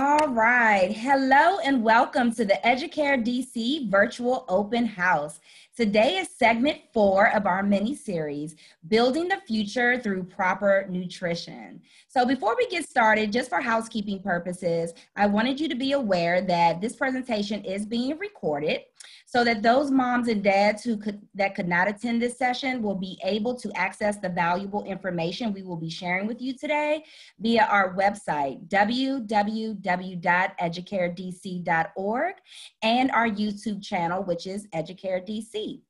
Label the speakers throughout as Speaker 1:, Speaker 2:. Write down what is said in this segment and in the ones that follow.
Speaker 1: All right. Hello and welcome to the Educare DC virtual open house. Today is segment four of our mini series, Building the Future Through Proper Nutrition. So, before we get started, just for housekeeping purposes, I wanted you to be aware that this presentation is being recorded so that those moms and dads who could that could not attend this session will be able to access the valuable information we will be sharing with you today via our website www.educaredc.org and our YouTube channel which is Educare DC.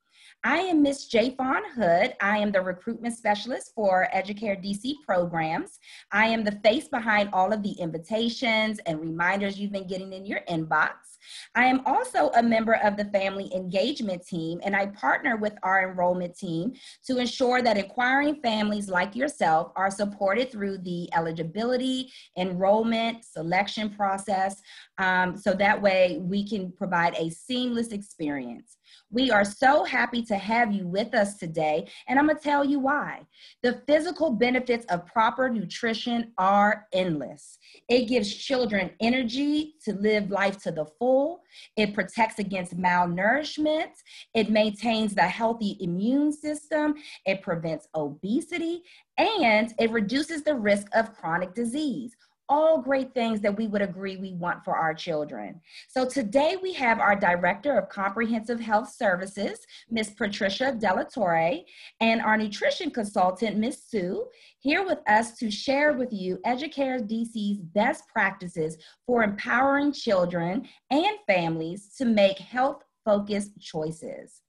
Speaker 1: I am Miss J. Fawn Hood. I am the recruitment specialist for Educare DC programs. I am the face behind all of the invitations and reminders you've been getting in your inbox. I am also a member of the family engagement team, and I partner with our enrollment team to ensure that inquiring families like yourself are supported through the eligibility, enrollment, selection process, um, so that way we can provide a seamless experience. We are so happy to have you with us today, and I'm gonna tell you why. The physical benefits of proper nutrition are endless. It gives children energy to live life to the full, it protects against malnourishment, it maintains the healthy immune system, it prevents obesity, and it reduces the risk of chronic disease all great things that we would agree we want for our children. So today we have our Director of Comprehensive Health Services, Ms. Patricia Delatorre, and our nutrition consultant, Ms. Sue, here with us to share with you Educare DC's best practices for empowering children and families to make health-focused choices.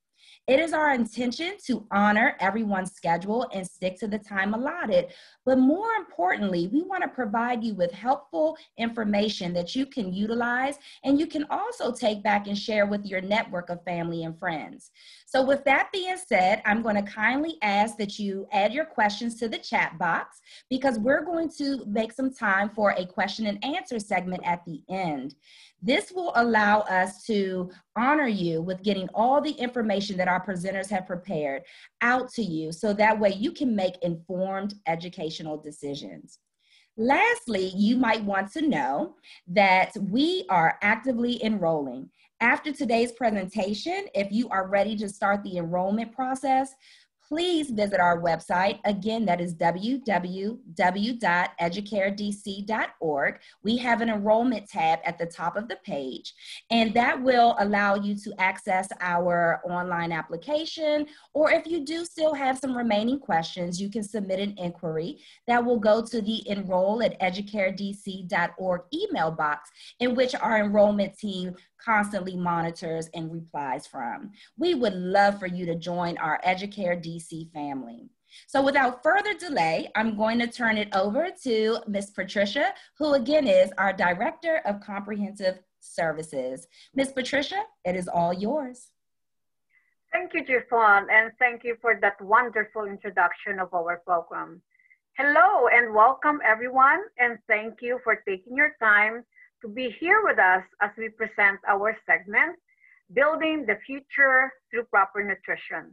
Speaker 1: It is our intention to honor everyone's schedule and stick to the time allotted. But more importantly, we want to provide you with helpful information that you can utilize and you can also take back and share with your network of family and friends. So, with that being said, I'm going to kindly ask that you add your questions to the chat box because we're going to make some time for a question and answer segment at the end. This will allow us to honor you with getting all the information that our presenters have prepared out to you so that way you can make informed educational decisions. Lastly, you might want to know that we are actively enrolling. After today's presentation, if you are ready to start the enrollment process, please visit our website. Again, that is www.educaredc.org. We have an enrollment tab at the top of the page, and that will allow you to access our online application. Or if you do still have some remaining questions, you can submit an inquiry that will go to the enroll at educaredc.org email box, in which our enrollment team constantly monitors and replies from. We would love for you to join our Educare DC family. So without further delay, I'm going to turn it over to Ms. Patricia, who again is our Director of Comprehensive Services. Ms. Patricia, it is all yours.
Speaker 2: Thank you, Jifon, and thank you for that wonderful introduction of our program. Hello and welcome everyone, and thank you for taking your time to be here with us as we present our segment, Building the Future Through Proper Nutrition.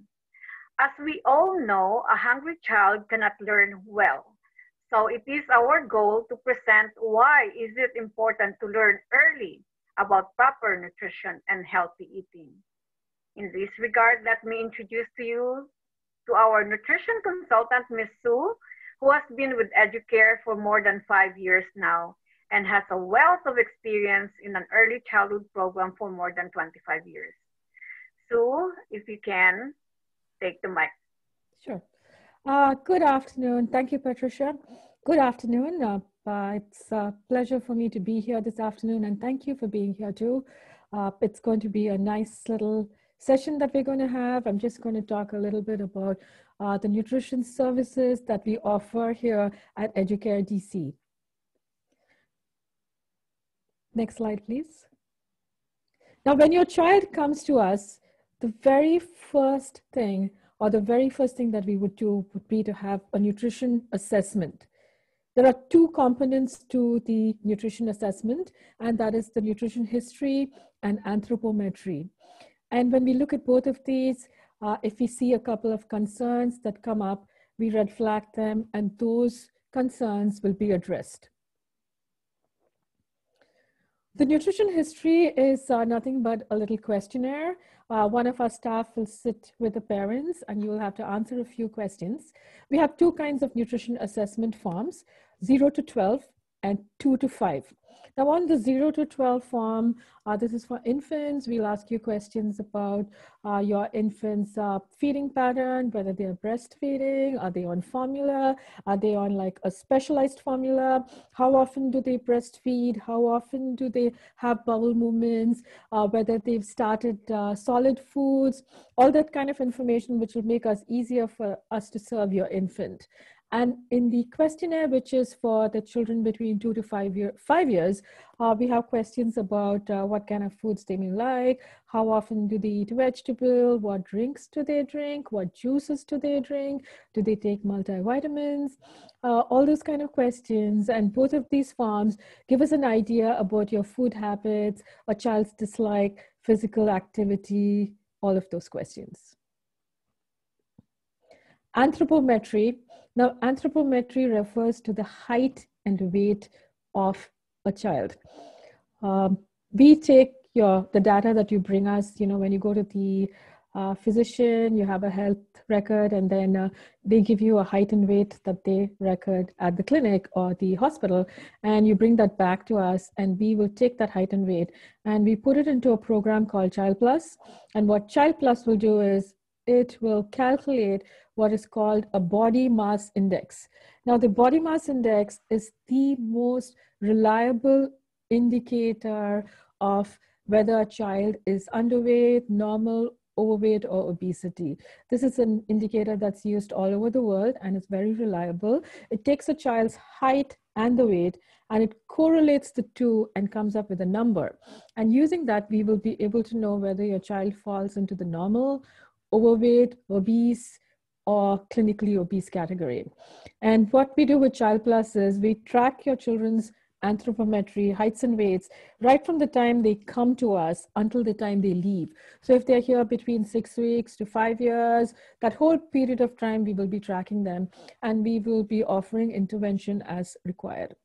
Speaker 2: As we all know, a hungry child cannot learn well. So it is our goal to present why is it important to learn early about proper nutrition and healthy eating. In this regard, let me introduce to you to our nutrition consultant, Ms. Sue, who has been with Educare for more than five years now and has a wealth of experience in an early childhood program for more than 25 years. Sue, if you can, take the mic.
Speaker 3: Sure. Uh, good afternoon. Thank you, Patricia. Good afternoon. Uh, uh, it's a pleasure for me to be here this afternoon, and thank you for being here too. Uh, it's going to be a nice little session that we're going to have. I'm just going to talk a little bit about uh, the nutrition services that we offer here at Educare DC. Next slide, please. Now, when your child comes to us, the very first thing or the very first thing that we would do would be to have a nutrition assessment. There are two components to the nutrition assessment, and that is the nutrition history and anthropometry. And when we look at both of these, uh, if we see a couple of concerns that come up, we red flag them, and those concerns will be addressed. The nutrition history is uh, nothing but a little questionnaire. Uh, one of our staff will sit with the parents and you will have to answer a few questions. We have two kinds of nutrition assessment forms, 0 to 12 and 2 to 5. Now on the 0 to 12 form, uh, this is for infants. We'll ask you questions about uh, your infant's uh, feeding pattern, whether they're breastfeeding, are they on formula, are they on like a specialized formula, how often do they breastfeed, how often do they have bowel movements, uh, whether they've started uh, solid foods, all that kind of information which will make us easier for us to serve your infant. And in the questionnaire, which is for the children between two to five, year, five years, uh, we have questions about uh, what kind of foods they may like, how often do they eat vegetable, what drinks do they drink, what juices do they drink, do they take multivitamins, uh, all those kind of questions. And both of these forms give us an idea about your food habits, a child's dislike, physical activity, all of those questions. Anthropometry now, anthropometry refers to the height and weight of a child. Um, we take your the data that you bring us. You know, when you go to the uh, physician, you have a health record, and then uh, they give you a height and weight that they record at the clinic or the hospital, and you bring that back to us, and we will take that height and weight and we put it into a program called Child Plus. And what Child Plus will do is it will calculate what is called a body mass index. Now, the body mass index is the most reliable indicator of whether a child is underweight, normal, overweight, or obesity. This is an indicator that's used all over the world and is very reliable. It takes a child's height and the weight and it correlates the two and comes up with a number. And using that, we will be able to know whether your child falls into the normal, overweight, obese, or clinically obese category. And what we do with Child Plus is we track your children's anthropometry, heights and weights, right from the time they come to us until the time they leave. So if they're here between six weeks to five years, that whole period of time, we will be tracking them and we will be offering intervention as required.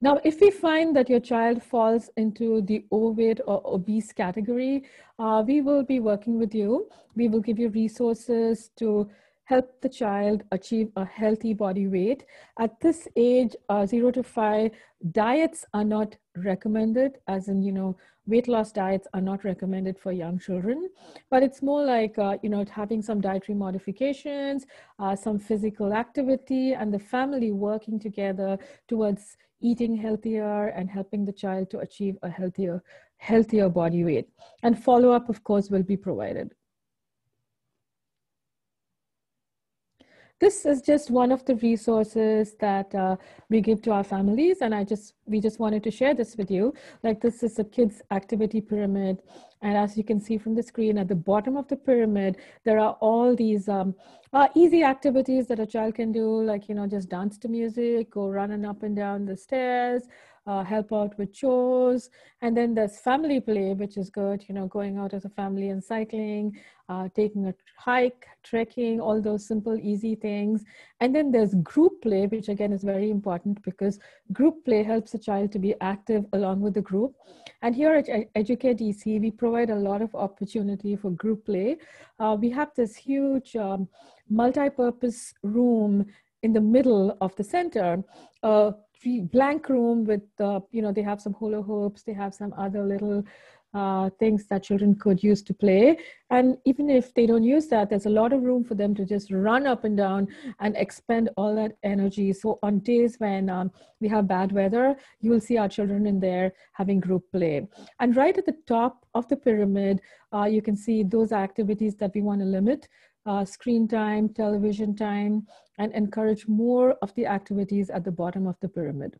Speaker 3: Now, if we find that your child falls into the overweight or obese category, uh, we will be working with you. We will give you resources to help the child achieve a healthy body weight. At this age, uh, zero to five, diets are not recommended, as in, you know, weight loss diets are not recommended for young children, but it's more like, uh, you know, having some dietary modifications, uh, some physical activity, and the family working together towards eating healthier and helping the child to achieve a healthier, healthier body weight. And follow up, of course, will be provided. This is just one of the resources that uh, we give to our families and i just we just wanted to share this with you. Like this is a kids activity pyramid and as you can see from the screen at the bottom of the pyramid there are all these um, uh, easy activities that a child can do like you know just dance to music go running up and down the stairs uh, help out with chores. And then there's family play, which is good, you know, going out as a family and cycling, uh, taking a hike, trekking, all those simple, easy things. And then there's group play, which again is very important because group play helps a child to be active along with the group. And here at Educare DC, we provide a lot of opportunity for group play. Uh, we have this huge um, multi-purpose room in the middle of the center, uh, blank room with, uh, you know, they have some hula hoops, they have some other little uh, things that children could use to play. And even if they don't use that, there's a lot of room for them to just run up and down and expend all that energy. So on days when um, we have bad weather, you will see our children in there having group play. And right at the top of the pyramid, uh, you can see those activities that we want to limit uh, screen time, television time, and encourage more of the activities at the bottom of the pyramid.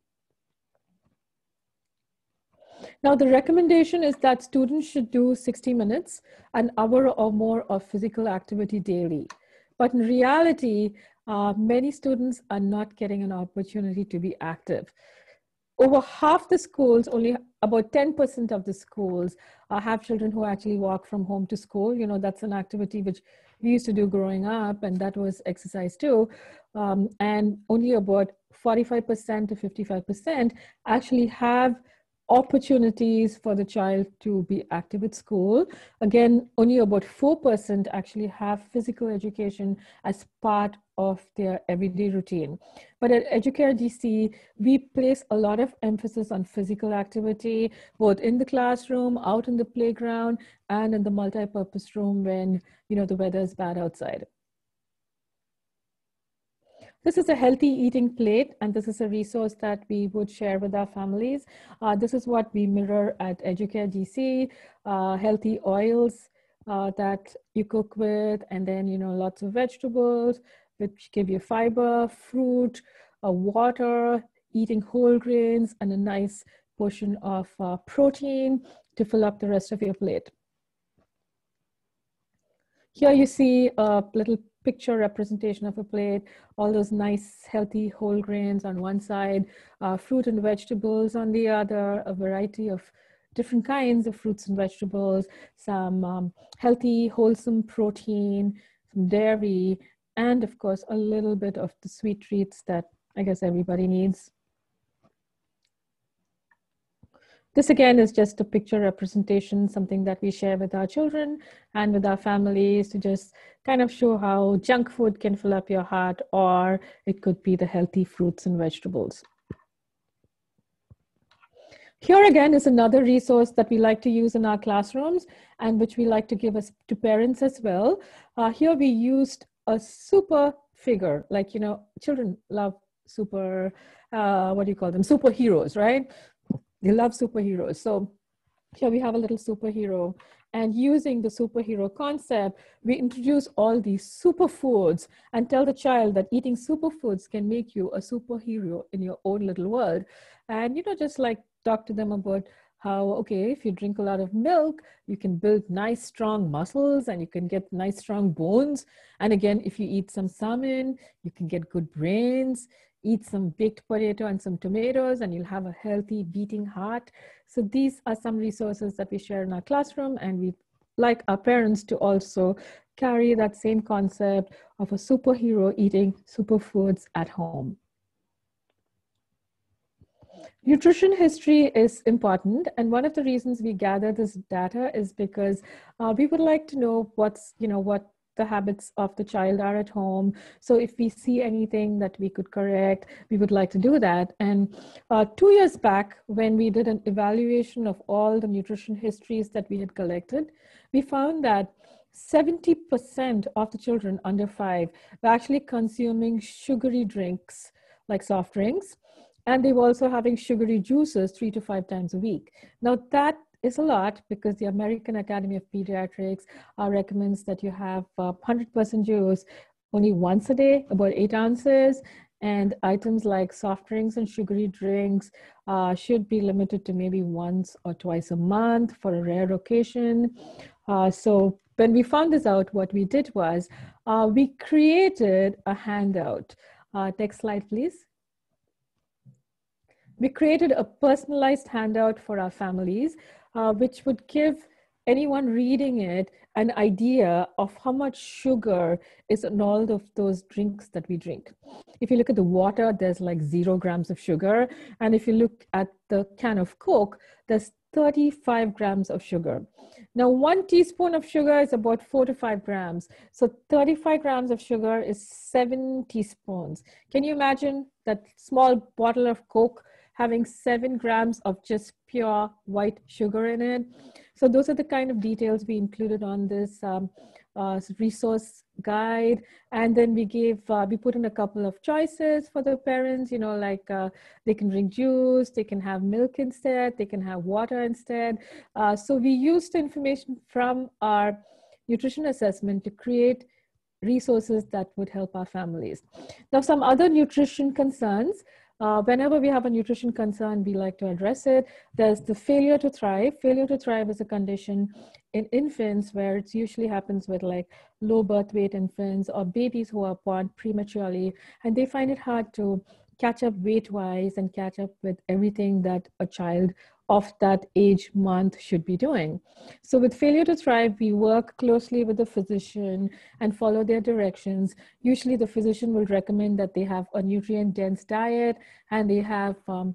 Speaker 3: Now, the recommendation is that students should do 60 minutes, an hour or more of physical activity daily. But in reality, uh, many students are not getting an opportunity to be active. Over half the schools, only about 10% of the schools uh, have children who actually walk from home to school. You know, that's an activity which we used to do growing up, and that was exercise too. Um, and only about 45% to 55% actually have opportunities for the child to be active at school. Again, only about 4% actually have physical education as part of their everyday routine. But at Educare DC, we place a lot of emphasis on physical activity, both in the classroom, out in the playground, and in the multi-purpose room when you know the weather is bad outside. This is a healthy eating plate, and this is a resource that we would share with our families. Uh, this is what we mirror at Educare DC, uh, healthy oils uh, that you cook with, and then, you know, lots of vegetables, which give you fiber, fruit, uh, water, eating whole grains, and a nice portion of uh, protein to fill up the rest of your plate. Here you see a little picture representation of a plate, all those nice healthy whole grains on one side, uh, fruit and vegetables on the other, a variety of different kinds of fruits and vegetables, some um, healthy, wholesome protein, some dairy, and of course, a little bit of the sweet treats that I guess everybody needs. This again is just a picture representation, something that we share with our children and with our families to just kind of show how junk food can fill up your heart or it could be the healthy fruits and vegetables. Here again is another resource that we like to use in our classrooms and which we like to give us to parents as well. Uh, here we used a super figure, like, you know, children love super, uh, what do you call them, superheroes, right? They love superheroes. So here we have a little superhero. And using the superhero concept, we introduce all these superfoods and tell the child that eating superfoods can make you a superhero in your own little world. And, you know, just like talk to them about how, okay, if you drink a lot of milk, you can build nice, strong muscles and you can get nice, strong bones. And again, if you eat some salmon, you can get good brains eat some baked potato and some tomatoes and you'll have a healthy beating heart. So these are some resources that we share in our classroom and we like our parents to also carry that same concept of a superhero eating superfoods at home. Nutrition history is important, and one of the reasons we gather this data is because uh, we would like to know what's, you know, what the habits of the child are at home. So if we see anything that we could correct, we would like to do that. And uh, two years back, when we did an evaluation of all the nutrition histories that we had collected, we found that 70% of the children under five were actually consuming sugary drinks like soft drinks. And they were also having sugary juices three to five times a week. Now, that is a lot because the American Academy of Pediatrics uh, recommends that you have uh, 100% juice only once a day, about eight ounces, and items like soft drinks and sugary drinks uh, should be limited to maybe once or twice a month for a rare occasion. Uh, so when we found this out, what we did was uh, we created a handout. Uh, next slide, please. We created a personalized handout for our families uh, which would give anyone reading it an idea of how much sugar is in all of those drinks that we drink. If you look at the water, there's like zero grams of sugar. And if you look at the can of Coke, there's 35 grams of sugar. Now, one teaspoon of sugar is about four to five grams. So 35 grams of sugar is seven teaspoons. Can you imagine that small bottle of Coke having seven grams of just pure white sugar in it. So those are the kind of details we included on this um, uh, resource guide. And then we gave, uh, we put in a couple of choices for the parents, you know, like uh, they can drink juice, they can have milk instead, they can have water instead. Uh, so we used information from our nutrition assessment to create resources that would help our families. Now, some other nutrition concerns. Uh, whenever we have a nutrition concern, we like to address it. There's the failure to thrive. Failure to thrive is a condition in infants where it usually happens with like low birth weight infants or babies who are born prematurely, and they find it hard to catch up weight wise and catch up with everything that a child of that age month should be doing. So, with Failure to Thrive, we work closely with the physician and follow their directions. Usually, the physician will recommend that they have a nutrient dense diet and they have um,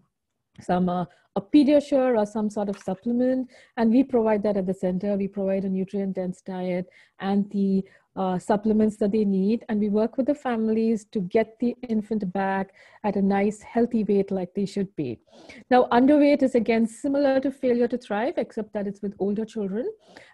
Speaker 3: some uh, a Pediasure or some sort of supplement, and we provide that at the center. We provide a nutrient dense diet and the uh, supplements that they need. And we work with the families to get the infant back at a nice, healthy weight like they should be. Now, underweight is again similar to failure to thrive, except that it's with older children.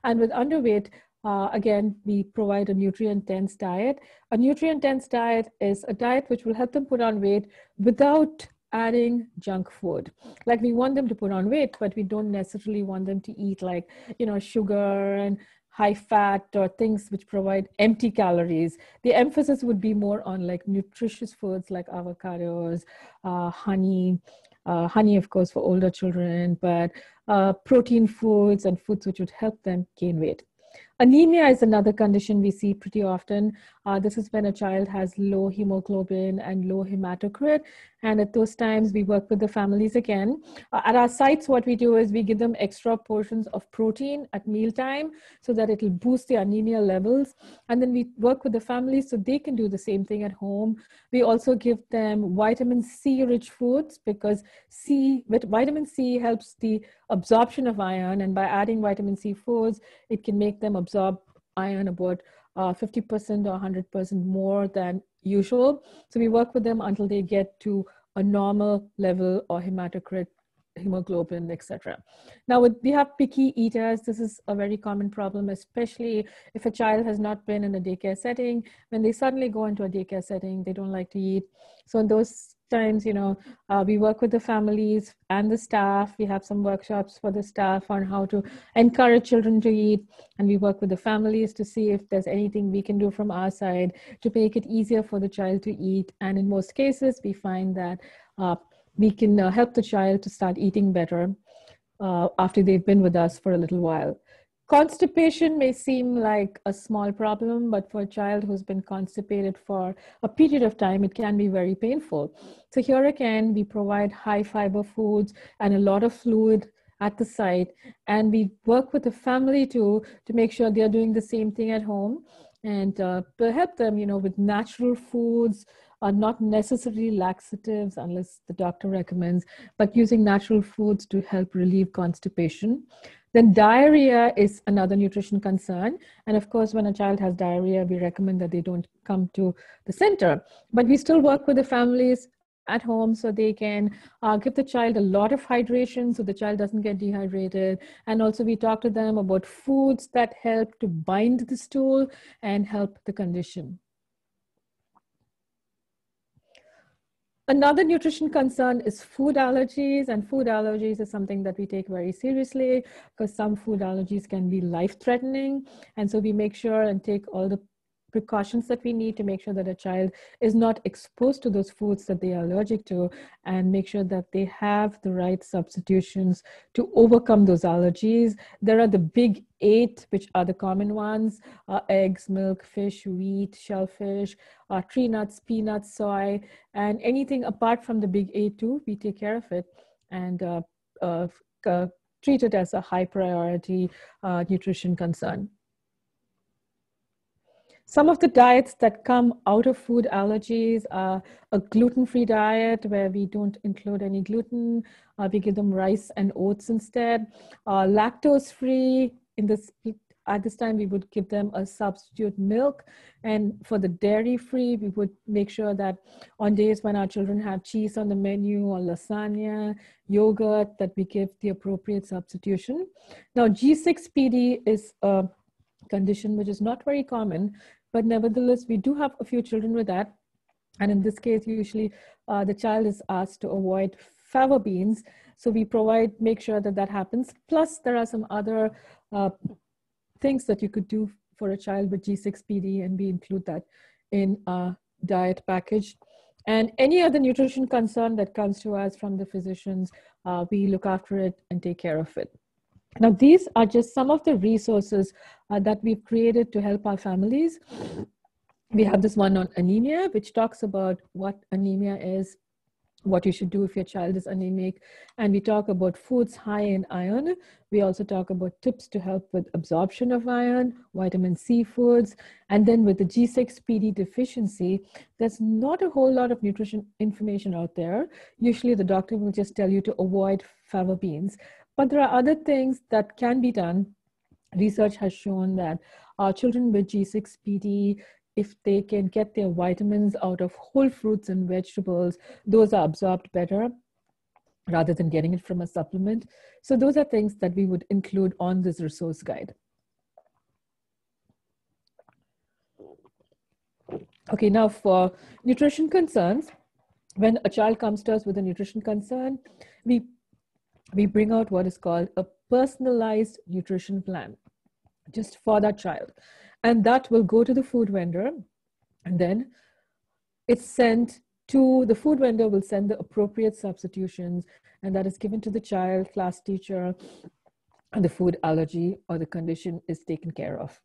Speaker 3: And with underweight, uh, again, we provide a nutrient dense diet. A nutrient dense diet is a diet which will help them put on weight without adding junk food like we want them to put on weight but we don't necessarily want them to eat like you know sugar and high fat or things which provide empty calories. The emphasis would be more on like nutritious foods like avocados, uh, honey, uh, honey, of course, for older children, but uh, protein foods and foods which would help them gain weight. Anemia is another condition we see pretty often. Uh, this is when a child has low hemoglobin and low hematocrit. And at those times, we work with the families again. Uh, at our sites, what we do is we give them extra portions of protein at mealtime so that it'll boost the anemia levels. And then we work with the families so they can do the same thing at home. We also give them vitamin C rich foods because C, vitamin C helps the absorption of iron. And by adding vitamin C foods, it can make them absorb iron about uh, 50% or 100% more than usual. So we work with them until they get to a normal level or hematocrit, hemoglobin, etc. Now, with, we have picky eaters. This is a very common problem, especially if a child has not been in a daycare setting. When they suddenly go into a daycare setting, they don't like to eat. So in those times, you know, uh, we work with the families and the staff. We have some workshops for the staff on how to encourage children to eat. And we work with the families to see if there's anything we can do from our side to make it easier for the child to eat. And in most cases, we find that uh, we can uh, help the child to start eating better uh, after they've been with us for a little while. Constipation may seem like a small problem, but for a child who's been constipated for a period of time, it can be very painful. So, here again, we provide high fiber foods and a lot of fluid at the site, and we work with the family to, to make sure they're doing the same thing at home and uh, help them, you know, with natural foods, are not necessarily laxatives unless the doctor recommends, but using natural foods to help relieve constipation. Then diarrhea is another nutrition concern. And of course, when a child has diarrhea, we recommend that they don't come to the center. But we still work with the families at home so they can uh, give the child a lot of hydration so the child doesn't get dehydrated and also we talk to them about foods that help to bind the stool and help the condition Another nutrition concern is food allergies, and food allergies is something that we take very seriously because some food allergies can be life threatening. And so we make sure and take all the precautions that we need to make sure that a child is not exposed to those foods that they are allergic to and make sure that they have the right substitutions to overcome those allergies. There are the big eight, which are the common ones uh, eggs, milk, fish, wheat, shellfish, uh, tree nuts, peanuts, soy, and anything apart from the big A2, we take care of it and uh, uh, uh treat it as a high priority uh, nutrition concern. Some of the diets that come out of food allergies are a gluten-free diet where we don't include any gluten. Uh, we give them rice and oats instead. Uh, lactose-free, in this at this time we would give them a substitute milk and for the dairy free we would make sure that on days when our children have cheese on the menu or lasagna yogurt that we give the appropriate substitution now G6PD is a condition which is not very common but nevertheless, we do have a few children with that. And in this case, usually uh, the child is asked to avoid fava beans. So we provide, make sure that that happens. Plus, there are some other uh, things that you could do for a child with G6PD, and we include that in a diet package. And any other nutrition concern that comes to us from the physicians, uh, we look after it and take care of it. Now, these are just some of the resources uh, that we've created to help our families. We have this one on anemia, which talks about what anemia is what you should do if your child is anemic. And we talk about foods high in iron. We also talk about tips to help with absorption of iron, vitamin C foods. And then with the G6PD deficiency, there's not a whole lot of nutrition information out there. Usually the doctor will just tell you to avoid fava beans. But there are other things that can be done. Research has shown that our children with G6PD if they can get their vitamins out of whole fruits and vegetables, those are absorbed better rather than getting it from a supplement. So those are things that we would include on this resource guide. Okay, now for nutrition concerns, when a child comes to us with a nutrition concern, we, we bring out what is called a personalized nutrition plan just for that child. And that will go to the food vendor and then it's sent to the food vendor will send the appropriate substitutions and that is given to the child class teacher and the food allergy or the condition is taken care of.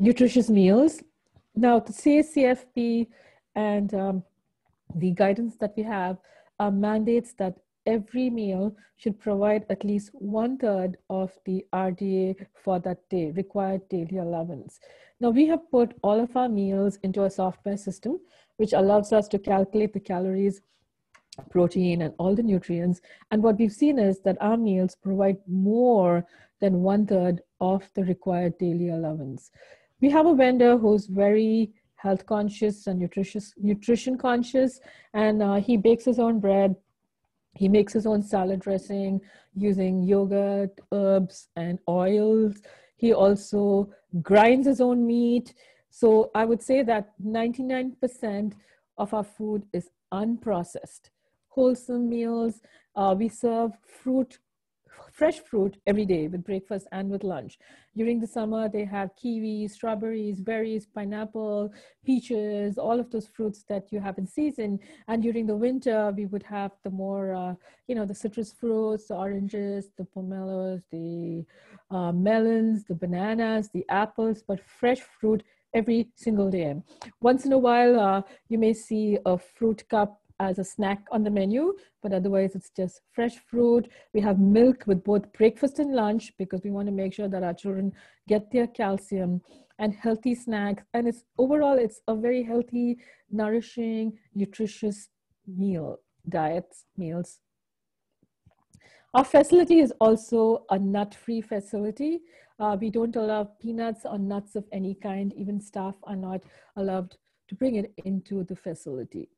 Speaker 3: Nutritious meals. Now the CACFP and um, the guidance that we have uh, mandates that every meal should provide at least one third of the RDA for that day, required daily allowance. Now we have put all of our meals into a software system, which allows us to calculate the calories, protein, and all the nutrients. And what we've seen is that our meals provide more than one third of the required daily allowance. We have a vendor who's very health conscious and nutritious, nutrition conscious, and uh, he bakes his own bread he makes his own salad dressing using yogurt, herbs, and oils. He also grinds his own meat. So I would say that 99% of our food is unprocessed. Wholesome meals. Uh, we serve fruit fresh fruit every day with breakfast and with lunch. During the summer, they have kiwis, strawberries, berries, pineapple, peaches, all of those fruits that you have in season. And during the winter, we would have the more, uh, you know, the citrus fruits, the oranges, the pomelos, the uh, melons, the bananas, the apples, but fresh fruit every single day. Once in a while, uh, you may see a fruit cup as a snack on the menu, but otherwise it's just fresh fruit. We have milk with both breakfast and lunch because we want to make sure that our children get their calcium and healthy snacks. And it's overall, it's a very healthy, nourishing, nutritious meal, diets, meals. Our facility is also a nut-free facility. Uh, we don't allow peanuts or nuts of any kind. Even staff are not allowed to bring it into the facility.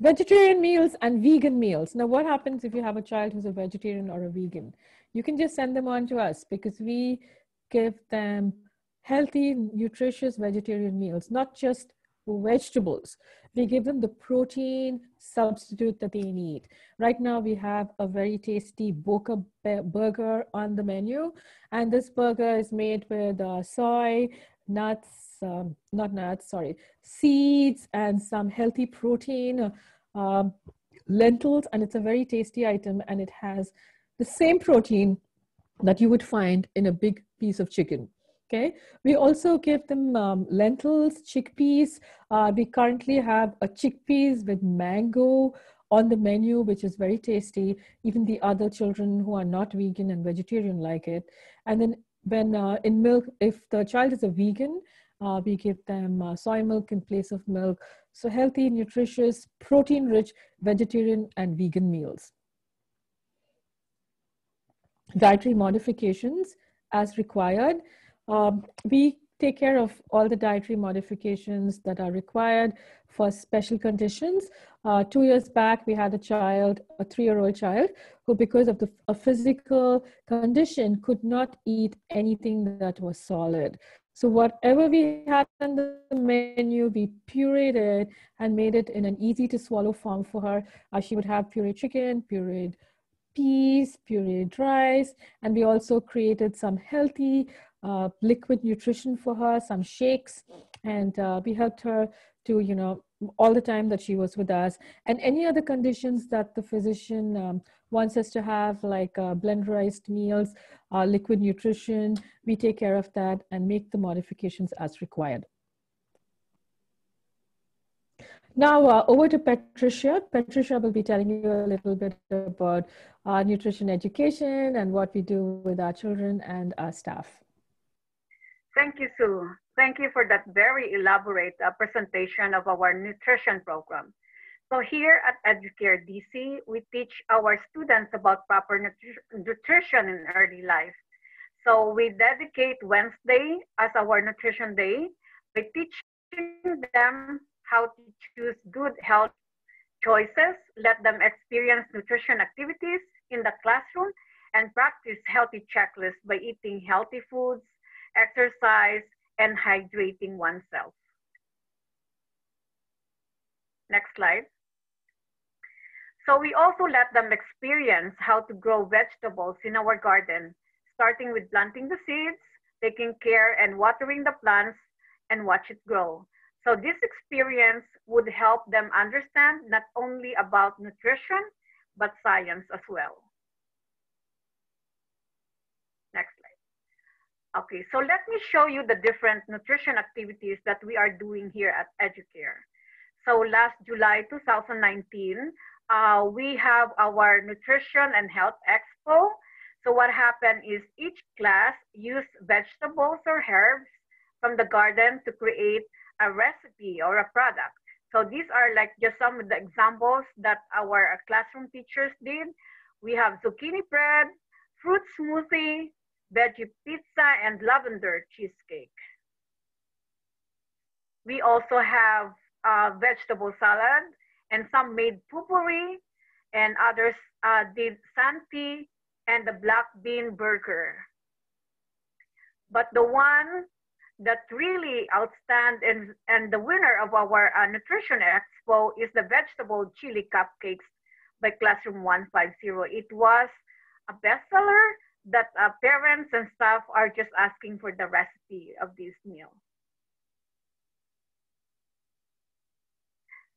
Speaker 3: Vegetarian meals and vegan meals. Now, what happens if you have a child who's a vegetarian or a vegan? You can just send them on to us because we give them healthy, nutritious vegetarian meals, not just vegetables. We give them the protein substitute that they need. Right now, we have a very tasty Boca burger on the menu, and this burger is made with uh, soy, nuts, um, not nuts, sorry, seeds and some healthy protein, uh, lentils, and it's a very tasty item and it has the same protein that you would find in a big piece of chicken. Okay, we also give them um, lentils, chickpeas. Uh, we currently have a chickpeas with mango on the menu, which is very tasty. Even the other children who are not vegan and vegetarian like it. And then when uh, in milk, if the child is a vegan, uh, we give them uh, soy milk in place of milk. So healthy, nutritious, protein-rich vegetarian and vegan meals. Dietary modifications as required. Um, we take care of all the dietary modifications that are required for special conditions. Uh, two years back, we had a child, a three-year-old child, who because of the, a physical condition could not eat anything that was solid. So whatever we had on the menu, we pureed it and made it in an easy to swallow form for her. Uh, she would have pureed chicken, pureed peas, pureed rice, and we also created some healthy uh, liquid nutrition for her, some shakes, and uh, we helped her to, you know, all the time that she was with us and any other conditions that the physician um, wants us to have like uh, blenderized meals uh, liquid nutrition we take care of that and make the modifications as required now uh, over to Patricia. Patricia will be telling you a little bit about uh, nutrition education and what we do with our children and our staff.
Speaker 2: Thank you, Sue. Thank you for that very elaborate uh, presentation of our nutrition program. So here at Educare DC, we teach our students about proper nutri nutrition in early life. So we dedicate Wednesday as our nutrition day by teaching them how to choose good health choices, let them experience nutrition activities in the classroom, and practice healthy checklists by eating healthy foods, exercise, and hydrating oneself. Next slide. So we also let them experience how to grow vegetables in our garden, starting with planting the seeds, taking care and watering the plants, and watch it grow. So this experience would help them understand not only about nutrition, but science as well. Okay, so let me show you the different nutrition activities that we are doing here at Educare. So last July 2019, uh, we have our Nutrition and Health Expo. So what happened is each class used vegetables or herbs from the garden to create a recipe or a product. So these are like just some of the examples that our classroom teachers did. We have zucchini bread, fruit smoothie, veggie pizza, and lavender cheesecake. We also have vegetable salad, and some made pupuri, and others uh, did santi and the black bean burger. But the one that really outstand and, and the winner of our uh, nutrition expo is the vegetable chili cupcakes by Classroom 150. It was a bestseller that uh, parents and staff are just asking for the recipe of this meal.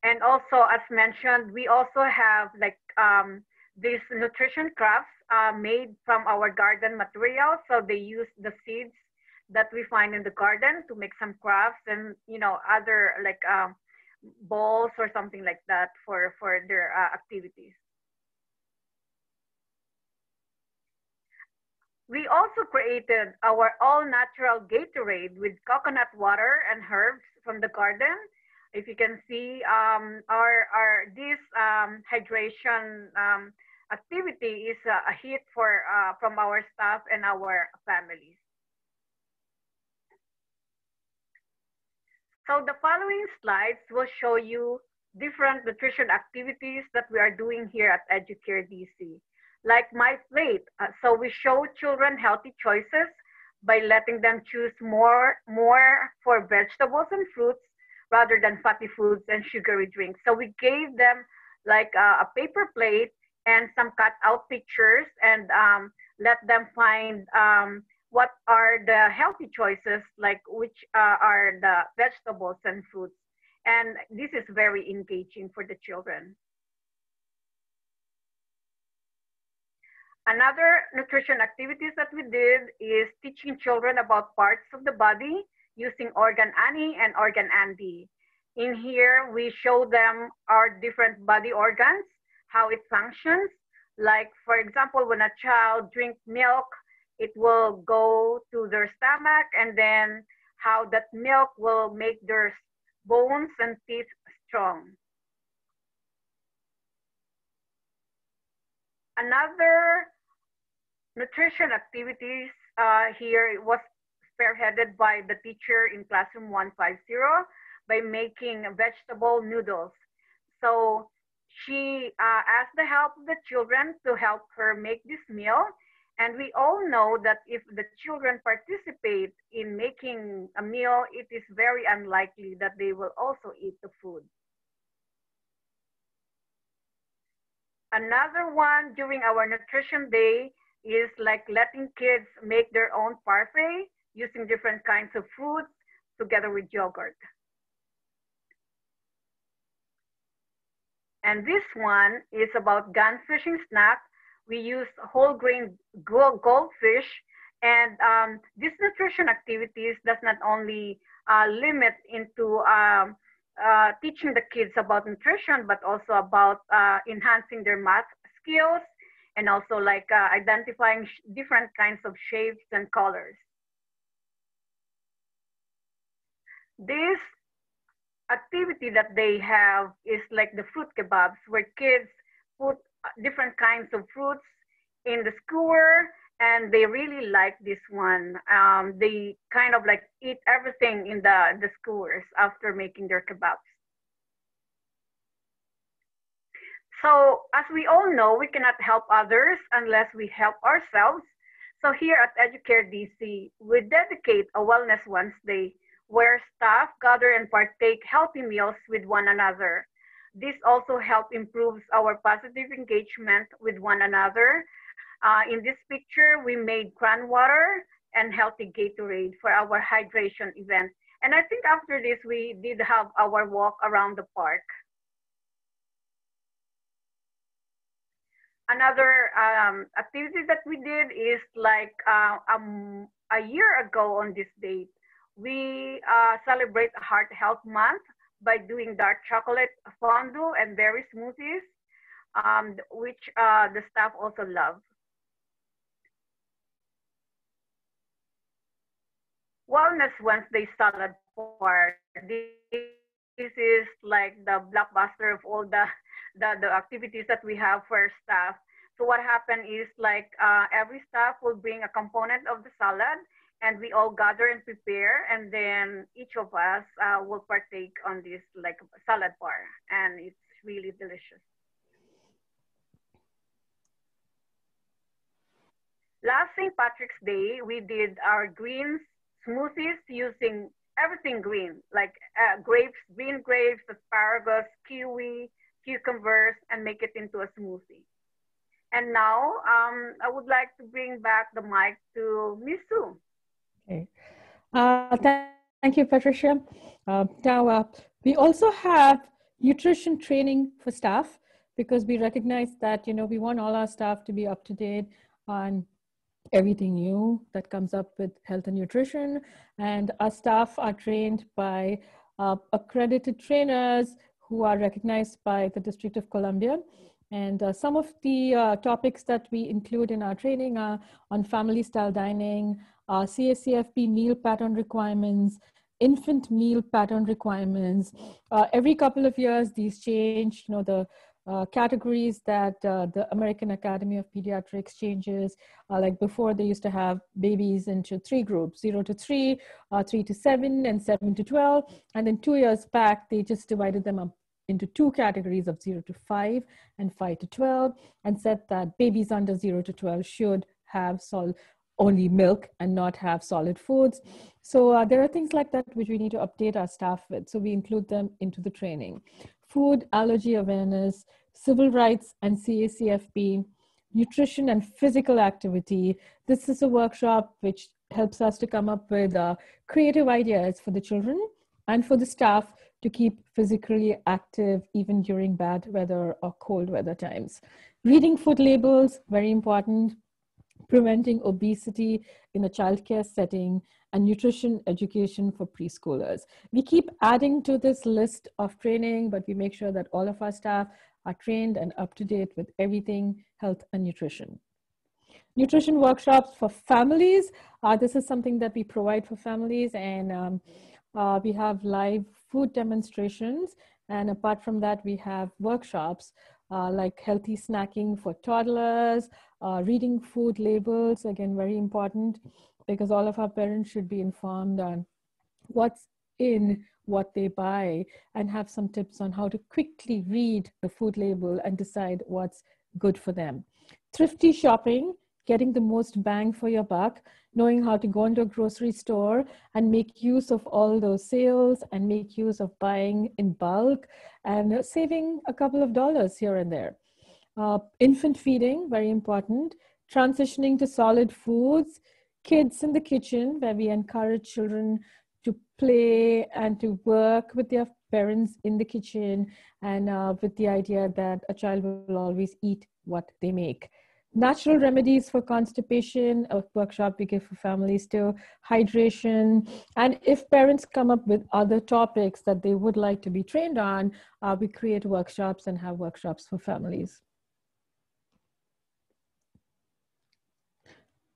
Speaker 2: And also, as mentioned, we also have like um, these nutrition crafts uh, made from our garden materials. So they use the seeds that we find in the garden to make some crafts and you know other like um, balls or something like that for for their uh, activities. We also created our all-natural Gatorade with coconut water and herbs from the garden. If you can see, um, our, our this um, hydration um, activity is a, a hit for uh, from our staff and our families. So the following slides will show you different nutrition activities that we are doing here at Educare DC like my plate. Uh, so we show children healthy choices by letting them choose more, more for vegetables and fruits rather than fatty foods and sugary drinks. So we gave them like a, a paper plate and some cut out pictures and um, let them find um, what are the healthy choices, like which uh, are the vegetables and fruits. And this is very engaging for the children. Another nutrition activities that we did is teaching children about parts of the body using Organ Annie and Organ Andy. In here, we show them our different body organs, how it functions. Like, for example, when a child drinks milk, it will go to their stomach and then how that milk will make their bones and teeth strong. Another nutrition activities uh, here was spearheaded by the teacher in classroom 150 by making vegetable noodles. So she uh, asked the help of the children to help her make this meal. And we all know that if the children participate in making a meal, it is very unlikely that they will also eat the food. Another one during our nutrition day is like letting kids make their own parfait using different kinds of fruits together with yogurt. And this one is about gun fishing snack. We use whole grain goldfish and um, this nutrition activities does not only uh, limit into um, uh, teaching the kids about nutrition, but also about uh, enhancing their math skills and also like uh, identifying different kinds of shapes and colors. This activity that they have is like the fruit kebabs, where kids put different kinds of fruits in the skewer and they really like this one. Um, they kind of like eat everything in the, the skewers after making their kebabs. So as we all know, we cannot help others unless we help ourselves. So here at Educare DC, we dedicate a Wellness Wednesday where staff gather and partake healthy meals with one another. This also helps improves our positive engagement with one another uh, in this picture, we made cran water and healthy Gatorade for our hydration event. And I think after this, we did have our walk around the park. Another um, activity that we did is like uh, um, a year ago on this date, we uh, celebrate Heart Health Month by doing dark chocolate fondue and berry smoothies, um, which uh, the staff also love. Wellness Wednesday salad bar. This is like the blockbuster of all the, the, the activities that we have for staff. So what happened is like uh, every staff will bring a component of the salad and we all gather and prepare and then each of us uh, will partake on this like salad bar and it's really delicious. Last St. Patrick's Day, we did our greens smoothies using everything green, like uh, grapes, green grapes, asparagus, kiwi, cucumbers, and make it into a smoothie. And now um, I would like to bring back the mic to Miss Sue.
Speaker 3: Okay. Uh, th- thank you, Patricia. Uh, now, uh, we also have nutrition training for staff because we recognize that, you know, we want all our staff to be up to date on everything new that comes up with health and nutrition. And our staff are trained by uh, accredited trainers who are recognized by the District of Columbia. And uh, some of the uh, topics that we include in our training are on family style dining, uh, CACFP meal pattern requirements, infant meal pattern requirements. Uh, every couple of years, these change. You know, the uh, categories that uh, the American Academy of Pediatrics changes. Uh, like before, they used to have babies into three groups zero to three, uh, three to seven, and seven to 12. And then two years back, they just divided them up into two categories of zero to five and five to 12, and said that babies under zero to 12 should have sol- only milk and not have solid foods. So uh, there are things like that which we need to update our staff with. So we include them into the training food allergy awareness, civil rights and CACFP, nutrition and physical activity. This is a workshop which helps us to come up with uh, creative ideas for the children and for the staff to keep physically active even during bad weather or cold weather times. Reading food labels, very important preventing obesity in a childcare setting, and nutrition education for preschoolers. We keep adding to this list of training, but we make sure that all of our staff are trained and up to date with everything health and nutrition. Nutrition workshops for families. Uh, this is something that we provide for families, and um, uh, we have live food demonstrations. And apart from that, we have workshops uh, like healthy snacking for toddlers, uh, reading food labels, again, very important because all of our parents should be informed on what's in what they buy and have some tips on how to quickly read the food label and decide what's good for them. Thrifty shopping, getting the most bang for your buck, knowing how to go into a grocery store and make use of all those sales and make use of buying in bulk and saving a couple of dollars here and there. Uh, infant feeding, very important. Transitioning to solid foods. Kids in the kitchen, where we encourage children to play and to work with their parents in the kitchen and uh, with the idea that a child will always eat what they make natural remedies for constipation a workshop we give for families too hydration and if parents come up with other topics that they would like to be trained on uh, we create workshops and have workshops for families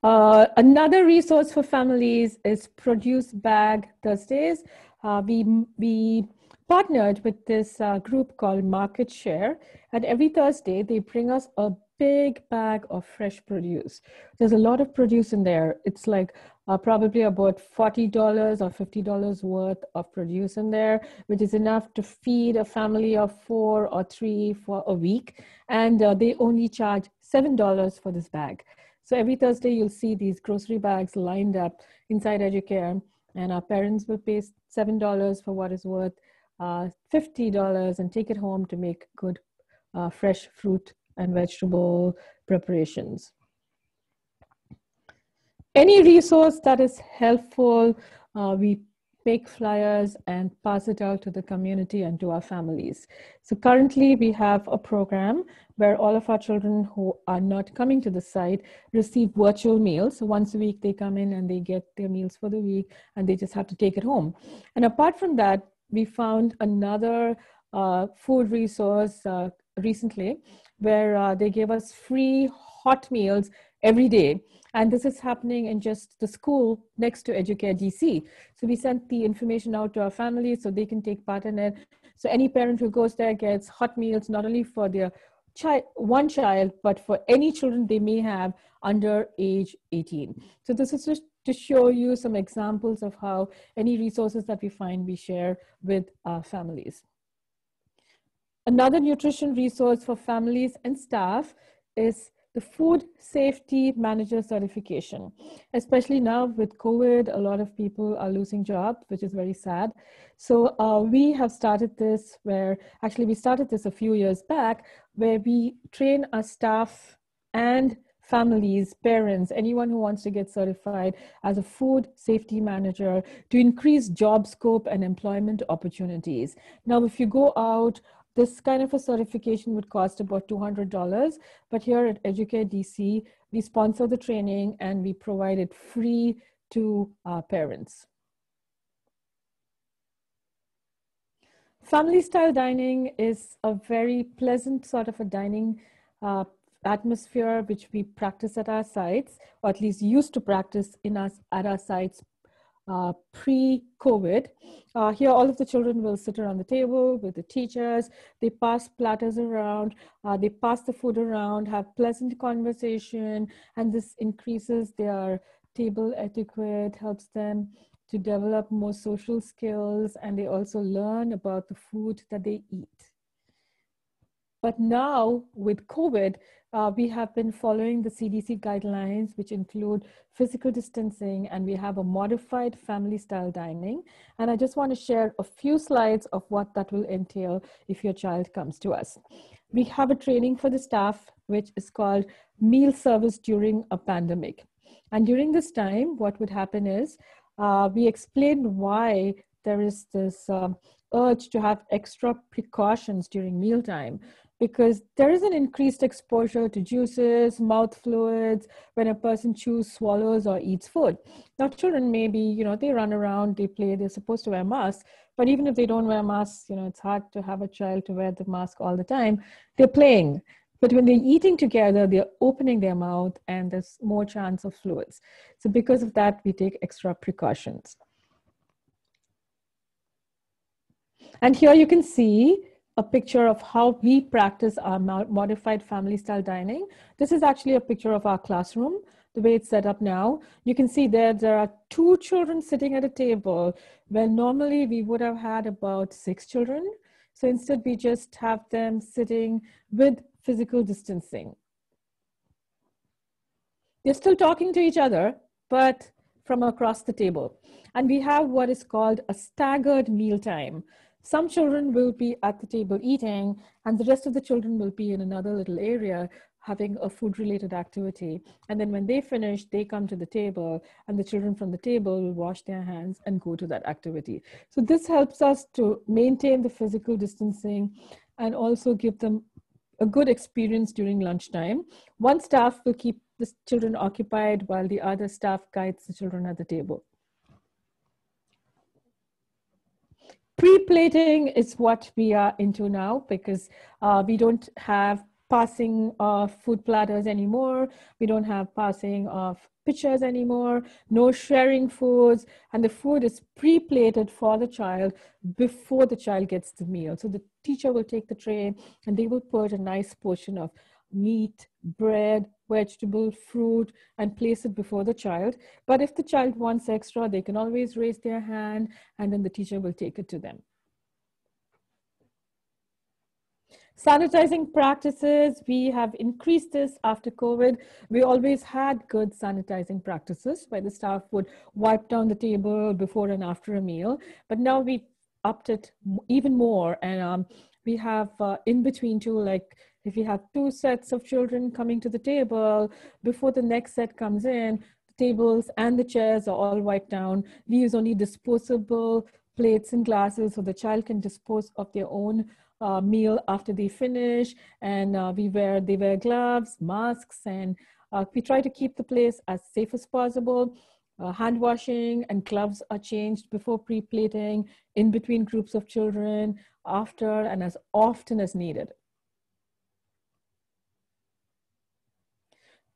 Speaker 3: uh, another resource for families is produce bag thursdays uh, we we partnered with this uh, group called market share and every thursday they bring us a big bag of fresh produce. There's a lot of produce in there. It's like uh, probably about $40 or $50 worth of produce in there, which is enough to feed a family of four or three for a week. And uh, they only charge $7 for this bag. So every Thursday, you'll see these grocery bags lined up inside Educare, and our parents will pay $7 for what is worth uh, $50 and take it home to make good uh, fresh fruit and vegetable preparations. Any resource that is helpful, uh, we make flyers and pass it out to the community and to our families. So currently we have a program where all of our children who are not coming to the site receive virtual meals. So once a week they come in and they get their meals for the week and they just have to take it home. And apart from that, we found another uh, food resource uh, recently where uh, they gave us free hot meals every day. And this is happening in just the school next to Educare DC. So we sent the information out to our families so they can take part in it. So any parent who goes there gets hot meals, not only for their child, one child, but for any children they may have under age 18. So this is just to show you some examples of how any resources that we find we share with our families. Another nutrition resource for families and staff is the Food Safety Manager Certification. Especially now with COVID, a lot of people are losing jobs, which is very sad. So uh, we have started this where, actually we started this a few years back, where we train our staff and families, parents, anyone who wants to get certified as a food safety manager to increase job scope and employment opportunities. Now, if you go out this kind of a certification would cost about $200, but here at Educare DC, we sponsor the training and we provide it free to our parents. Family style dining is a very pleasant sort of a dining uh, atmosphere which we practice at our sites, or at least used to practice in us at our sites uh, pre-COVID. Uh, here, all of the children will sit around the table with the teachers. They pass platters around. Uh, they pass the food around, have pleasant conversation, and this increases their table etiquette, helps them to develop more social skills, and they also learn about the food that they eat. But now with COVID, uh, we have been following the CDC guidelines, which include physical distancing, and we have a modified family style dining. And I just want to share a few slides of what that will entail if your child comes to us. We have a training for the staff, which is called meal service during a pandemic. And during this time, what would happen is uh, we explained why there is this um, urge to have extra precautions during mealtime because there is an increased exposure to juices, mouth fluids when a person chews, swallows, or eats food. Now, children maybe, you know, they run around, they play, they're supposed to wear masks, but even if they don't wear masks, you know, it's hard to have a child to wear the mask all the time. They're playing. But when they're eating together, they're opening their mouth and there's more chance of fluids. So, because of that, we take extra precautions. And here you can see a picture of how we practice our modified family style dining. This is actually a picture of our classroom, the way it's set up now. You can see there, there are two children sitting at a table where normally we would have had about six children. So instead we just have them sitting with physical distancing. They're still talking to each other, but from across the table. And we have what is called a staggered meal time. Some children will be at the table eating, and the rest of the children will be in another little area having a food related activity. And then when they finish, they come to the table and the children from the table will wash their hands and go to that activity. So this helps us to maintain the physical distancing and also give them a good experience during lunchtime. One staff will keep the children occupied while the other staff guides the children at the table. Pre-plating is what we are into now because uh, we don't have passing of food platters anymore. We don't have passing of pitchers anymore, no sharing foods, and the food is pre-plated for the child before the child gets the meal. So the teacher will take the tray and they will put a nice portion of meat, bread, vegetable, fruit, and place it before the child. But if the child wants extra, they can always raise their hand and then the teacher will take it to them. Sanitizing practices, we have increased this after COVID. We always had good sanitizing practices where the staff would wipe down the table before and after a meal. But now we upped it even more. And um, we have uh, in between too, like if you have two sets of children coming to the table, before the next set comes in, the tables and the chairs are all wiped down. We use only disposable plates and glasses so the child can dispose of their own uh, meal after they finish. And uh, we wear they wear gloves masks and uh, we try to keep the place as safe as possible. Uh, hand washing and gloves are changed before pre-plating in between groups of children after and as often as needed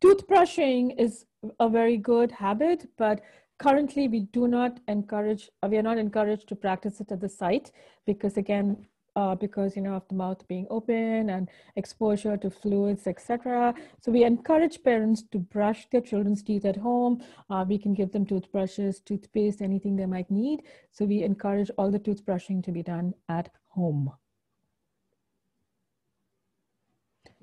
Speaker 3: toothbrushing is a very good habit but currently we do not encourage we are not encouraged to practice it at the site because again uh, because you know of the mouth being open and exposure to fluids, etc. So we encourage parents to brush their children's teeth at home. Uh, we can give them toothbrushes, toothpaste, anything they might need. So we encourage all the toothbrushing to be done at home.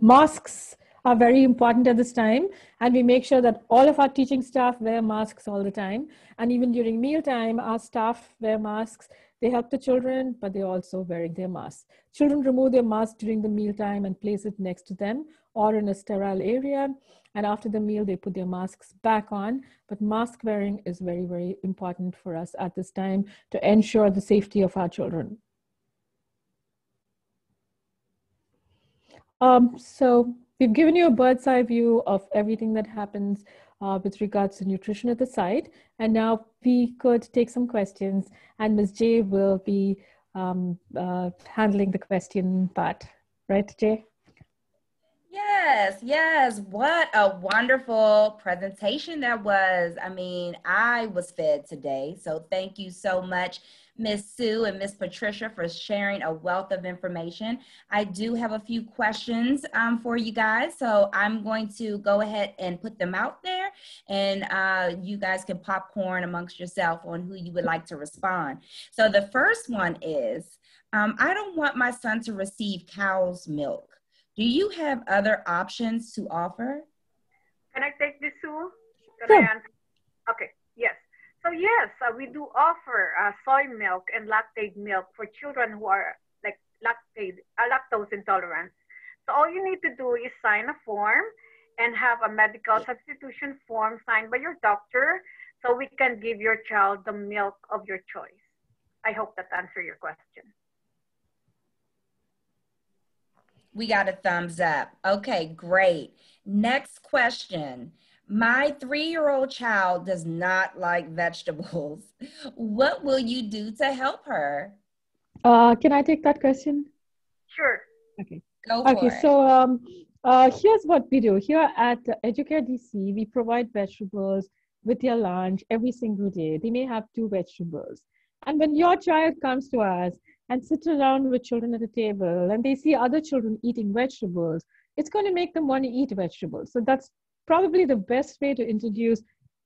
Speaker 3: Masks are very important at this time and we make sure that all of our teaching staff wear masks all the time and even during mealtime our staff wear masks they help the children, but they're also wearing their masks. Children remove their mask during the mealtime and place it next to them or in a sterile area. And after the meal, they put their masks back on. But mask wearing is very, very important for us at this time to ensure the safety of our children. Um, so we've given you a bird's eye view of everything that happens uh, with regards to nutrition at the site. And now we could take some questions and Ms. J will be um, uh, handling the question part. Right, Jay?
Speaker 1: Yes, yes. What a wonderful presentation that was. I mean, I was fed today. So thank you so much. Miss Sue and Miss Patricia for sharing a wealth of information. I do have a few questions um, for you guys, so I'm going to go ahead and put them out there, and uh, you guys can popcorn amongst yourself on who you would like to respond. So the first one is, um, I don't want my son to receive cow's milk. Do you have other options to offer?
Speaker 2: Can I take this, Sue? Can sure. Okay. So yes, uh, we do offer uh, soy milk and Lactaid milk for children who are like lactate, uh, lactose intolerant. So all you need to do is sign a form and have a medical substitution form signed by your doctor so we can give your child the milk of your choice. I hope that answered your question.
Speaker 1: We got a thumbs up. Okay, great. Next question. My three year old child does not like vegetables. What will you do to help her?
Speaker 3: Uh, can I take that question?
Speaker 2: Sure.
Speaker 3: Okay. Go for okay, it. so um, uh, here's what we do. Here at Educare DC, we provide vegetables with your lunch every single day. They may have two vegetables. And when your child comes to us and sits around with children at the table and they see other children eating vegetables, it's going to make them want to eat vegetables. So that's probably the best way to introduce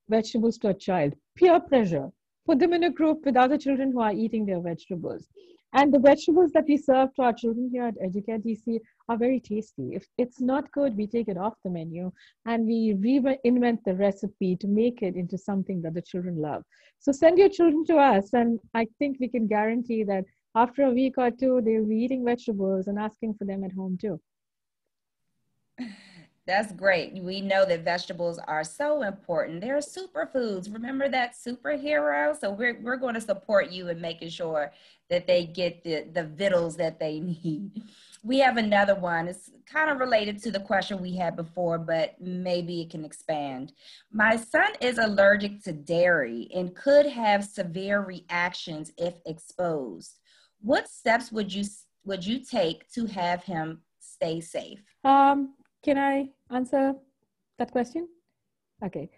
Speaker 3: vegetables to a child. Peer pressure. Put them in a group with other children who are eating their vegetables. And the vegetables that we serve to our children here at Educare DC are very tasty. If it's not good, we take it off the menu and we reinvent the recipe to make it into something that the children love. So send your children to us, and I think we can guarantee that after a week or two, they'll be eating vegetables and asking for them at home too.
Speaker 1: That's great. We know that vegetables are so important. They're superfoods. Remember that superhero? So we're, we're going to support you in making sure that they get the, the vittles that they need. We have another one. It's kind of related to the question we had before, but maybe it can expand. My son is allergic to dairy and could have severe reactions if exposed. What steps would you would you take to have him stay safe?
Speaker 3: Um, can I answer that question? Okay.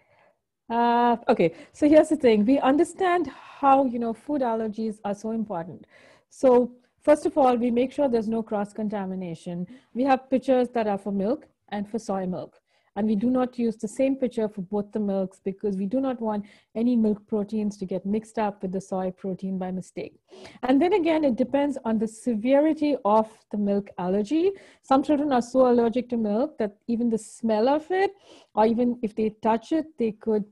Speaker 3: Uh, okay, so here's the thing. We understand how, you know, food allergies are so important. So first of all, we make sure there's no cross-contamination. We have pitchers that are for milk and for soy milk. And we do not use the same pitcher for both the milks because we do not want any milk proteins to get mixed up with the soy protein by mistake. And then again, it depends on the severity of the milk allergy. Some children are so allergic to milk that even the smell of it, or even if they touch it, they could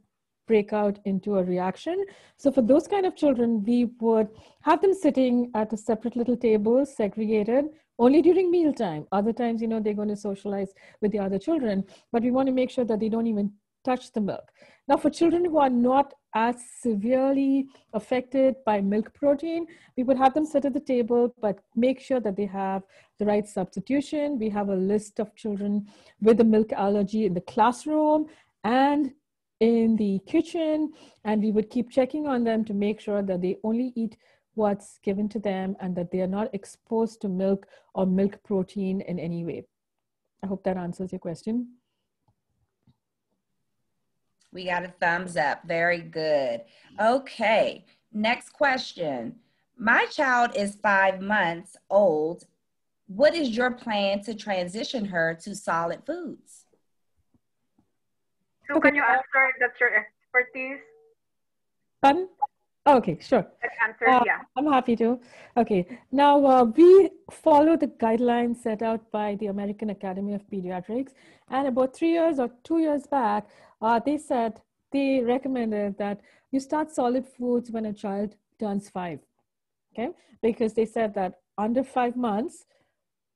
Speaker 3: break out into a reaction. So for those kind of children, we would have them sitting at a separate little table, segregated, only during mealtime. Other times, you know, they're going to socialize with the other children, but we want to make sure that they don't even touch the milk. Now, for children who are not as severely affected by milk protein, we would have them sit at the table, but make sure that they have the right substitution. We have a list of children with a milk allergy in the classroom and in the kitchen, and we would keep checking on them to make sure that they only eat what's given to them and that they are not exposed to milk or milk protein in any way. I hope that answers your question.
Speaker 1: We got a thumbs up. Very good. Okay, next question. My child is five months old. What is your plan to transition her to solid foods?
Speaker 2: So can you answer that's your expertise?
Speaker 3: Pardon? Okay, sure.
Speaker 2: Answer, uh, yeah.
Speaker 3: I'm happy to. Okay, now uh, we follow the guidelines set out by the American Academy of Pediatrics. And about three years or two years back, uh, they said they recommended that you start solid foods when a child turns five. Okay, because they said that under five months,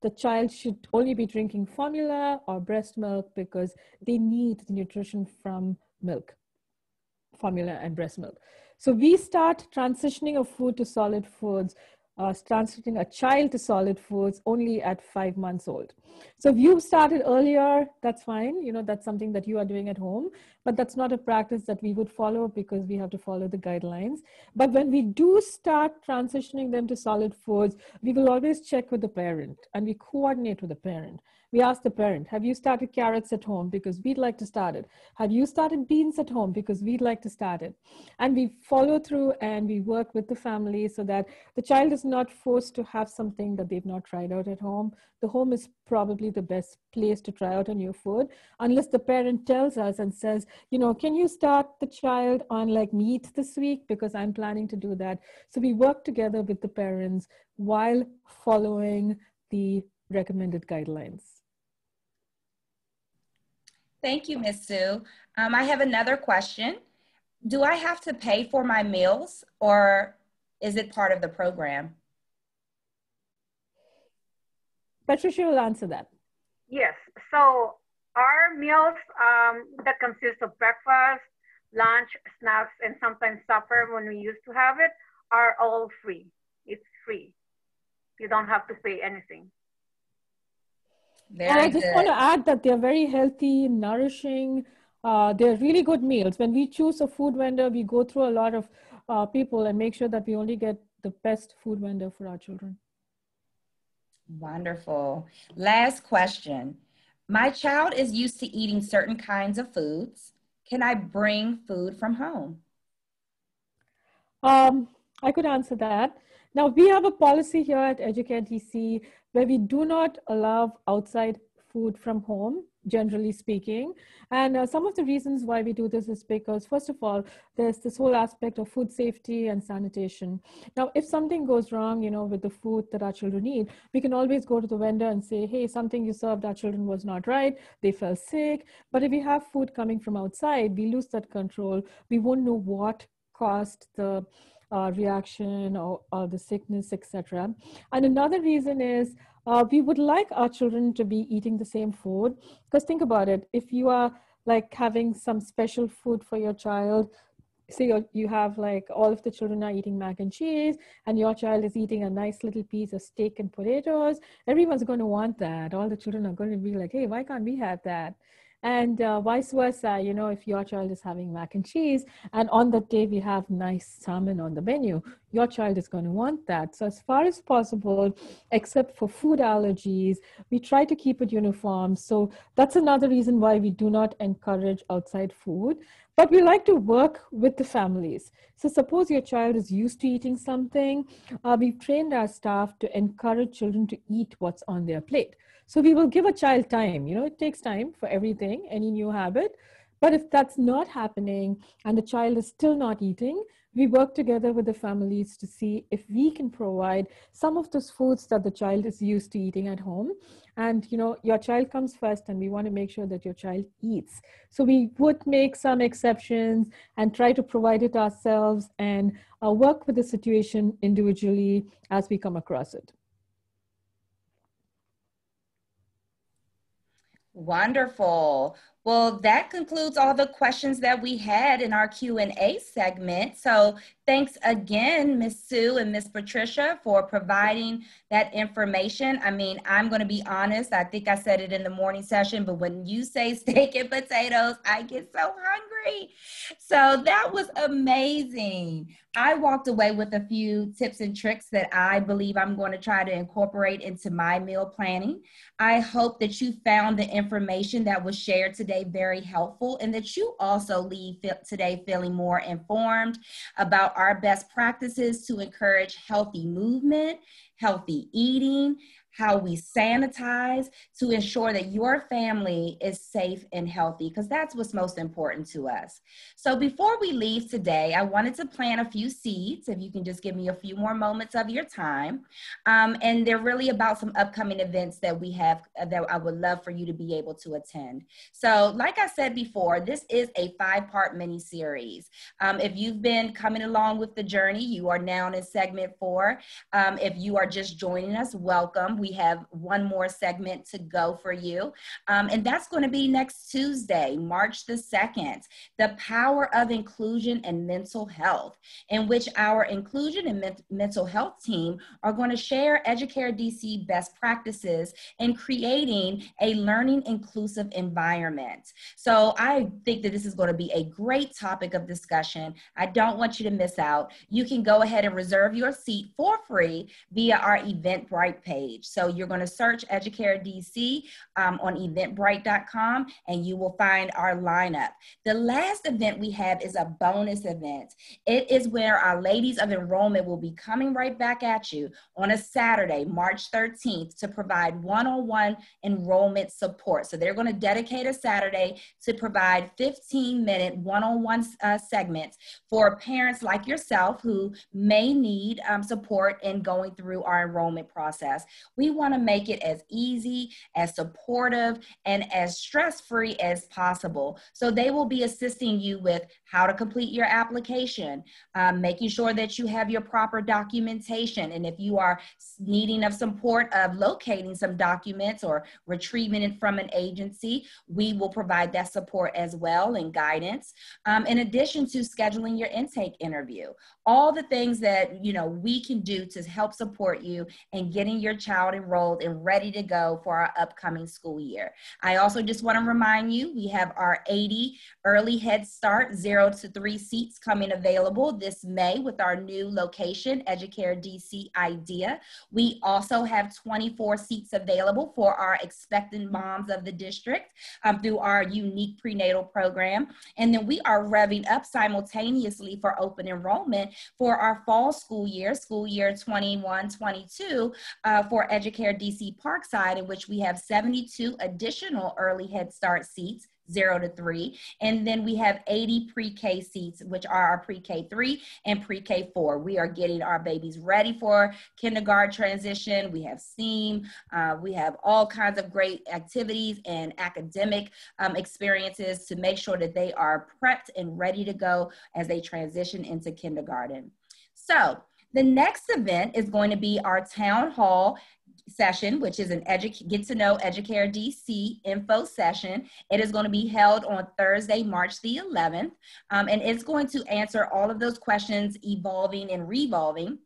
Speaker 3: the child should only be drinking formula or breast milk because they need the nutrition from milk, formula and breast milk. So we start transitioning a food to solid foods, uh, transitioning a child to solid foods only at five months old. So if you started earlier, that's fine. You know, that's something that you are doing at home, but that's not a practice that we would follow because we have to follow the guidelines. But when we do start transitioning them to solid foods, we will always check with the parent and we coordinate with the parent we ask the parent, have you started carrots at home? Because we'd like to start it. Have you started beans at home? Because we'd like to start it. And we follow through and we work with the family so that the child is not forced to have something that they've not tried out at home. The home is probably the best place to try out a new food, unless the parent tells us and says, you know, can you start the child on like meat this week? Because I'm planning to do that. So we work together with the parents while following the recommended guidelines.
Speaker 1: Thank you, Ms. Sue. Um, I have another question. Do I have to pay for my meals or is it part of the program?
Speaker 3: Patricia will answer that.
Speaker 2: Yes. So our meals um, that consist of breakfast, lunch, snacks, and sometimes supper when we used to have it are all free. It's free. You don't have to pay anything.
Speaker 3: And I just good. want to add that they're very healthy, nourishing. Uh, they're really good meals. When we choose a food vendor, we go through a lot of uh, people and make sure that we only get the best food vendor for our children.
Speaker 1: Wonderful. Last question. My child is used to eating certain kinds of foods. Can I bring food from home?
Speaker 3: Um, I could answer that. Now, we have a policy here at Educare DC where we do not allow outside food from home, generally speaking. And uh, some of the reasons why we do this is because, first of all, there's this whole aspect of food safety and sanitation. Now, if something goes wrong, you know, with the food that our children eat, we can always go to the vendor and say, hey, something you served our children was not right. They fell sick. But if we have food coming from outside, we lose that control. We won't know what caused the uh, reaction or, or the sickness, etc. And another reason is uh, we would like our children to be eating the same food. Because think about it, if you are like having some special food for your child, say you have like all of the children are eating mac and cheese and your child is eating a nice little piece of steak and potatoes everyone's going to want that all the children are going to be like hey why can't we have that and uh, vice versa you know if your child is having mac and cheese and on that day we have nice salmon on the menu your child is going to want that so as far as possible except for food allergies we try to keep it uniform so that's another reason why we do not encourage outside food but we like to work with the families. So suppose your child is used to eating something, uh, we've trained our staff to encourage children to eat what's on their plate. So we will give a child time. You know, it takes time for everything, any new habit. But if that's not happening and the child is still not eating, we work together with the families to see if we can provide some of those foods that the child is used to eating at home. And you know, your child comes first, and we want to make sure that your child eats. So we would make some exceptions and try to provide it ourselves and uh, work with the situation individually as we come across it.
Speaker 1: Wonderful. Well, that concludes all the questions that we had in our Q&A segment. So thanks again, Ms. Sue and Ms. Patricia for providing that information. I mean, I'm going to be honest. I think I said it in the morning session, but when you say steak and potatoes, I get so hungry. So that was amazing. I walked away with a few tips and tricks that I believe I'm going to try to incorporate into my meal planning. I hope that you found the information that was shared today today very helpful and that you also leave today feeling more informed about our best practices to encourage healthy movement, healthy eating, how we sanitize to ensure that your family is safe and healthy, because that's what's most important to us. So before we leave today, I wanted to plant a few seeds, if you can just give me a few more moments of your time. Um, and they're really about some upcoming events that we have uh, that I would love for you to be able to attend. So like I said before, this is a five-part mini-series. Um, if you've been coming along with the journey, you are now in segment four. Um, if you are just joining us, welcome we have one more segment to go for you. Um, and that's going to be next Tuesday, March the 2nd, the power of inclusion and mental health, in which our inclusion and men- mental health team are going to share Educare DC best practices in creating a learning inclusive environment. So I think that this is going to be a great topic of discussion. I don't want you to miss out. You can go ahead and reserve your seat for free via our Eventbrite page. So you're going to search Educare DC um, on eventbrite.com and you will find our lineup. The last event we have is a bonus event. It is where our ladies of enrollment will be coming right back at you on a Saturday, March 13th, to provide one on one enrollment support. So they're going to dedicate a Saturday to provide 15 minute one on one segments for parents like yourself who may need um, support in going through our enrollment process. We we want to make it as easy, as supportive, and as stress free as possible. So they will be assisting you with how to complete your application, um, making sure that you have your proper documentation. And if you are needing of support of locating some documents or retrieving it from an agency, we will provide that support as well and guidance. Um, in addition to scheduling your intake interview, all the things that you know we can do to help support you and getting your child enrolled and ready to go for our upcoming school year. I also just want to remind you we have our 80 early Head Start zero to three seats coming available this May with our new location, Educare DC Idea. We also have 24 seats available for our expectant moms of the district um, through our unique prenatal program. And then we are revving up simultaneously for open enrollment for our fall school year, school year 21 22, uh, for Educare DC Parkside, in which we have 72 additional early Head Start seats zero to three. And then we have 80 pre-K seats, which are our pre-K three and pre-K four. We are getting our babies ready for kindergarten transition. We have STEAM. Uh, we have all kinds of great activities and academic um, experiences to make sure that they are prepped and ready to go as they transition into kindergarten. So the next event is going to be our town hall session, which is an edu- get to know Educare DC info session. It is going to be held on Thursday, March the 11th, um, and it's going to answer all of those questions evolving and revolving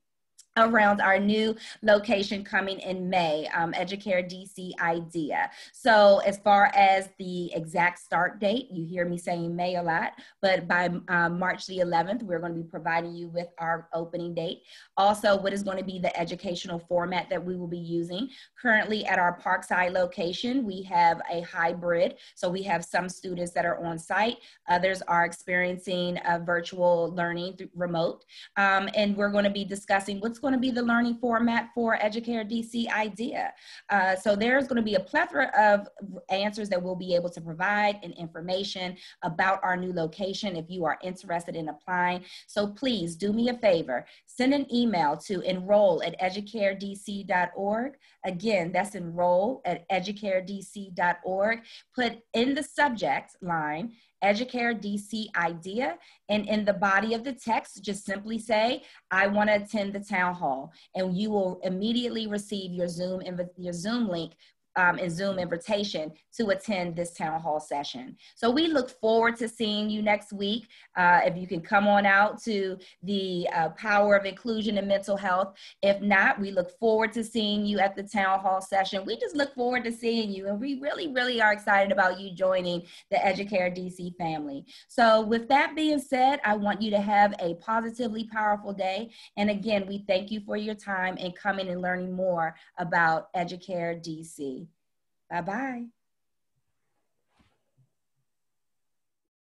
Speaker 1: around our new location coming in May, um, Educare DC IDEA. So as far as the exact start date, you hear me saying May a lot, but by um, March the 11th, we're going to be providing you with our opening date. Also, what is going to be the educational format that we will be using. Currently at our Parkside location, we have a hybrid. So we have some students that are on site, others are experiencing a virtual learning remote. Um, and we're going to be discussing what's going to be the learning format for Educare DC IDEA. Uh, so there's going to be a plethora of answers that we'll be able to provide and information about our new location if you are interested in applying. So please do me a favor, send an email to enroll at educaredc.org. Again, that's enroll at educaredc.org. Put in the subject line Educare DC idea. And in the body of the text, just simply say, I want to attend the town hall. And you will immediately receive your Zoom, your Zoom link um, and Zoom invitation to attend this town hall session. So we look forward to seeing you next week. Uh, if you can come on out to the uh, Power of Inclusion and Mental Health. If not, we look forward to seeing you at the town hall session. We just look forward to seeing you and we really, really are excited about you joining the Educare DC family. So with that being said, I want you to have a positively powerful day. And again, we thank you for your time and coming and learning more about Educare DC. Bye bye.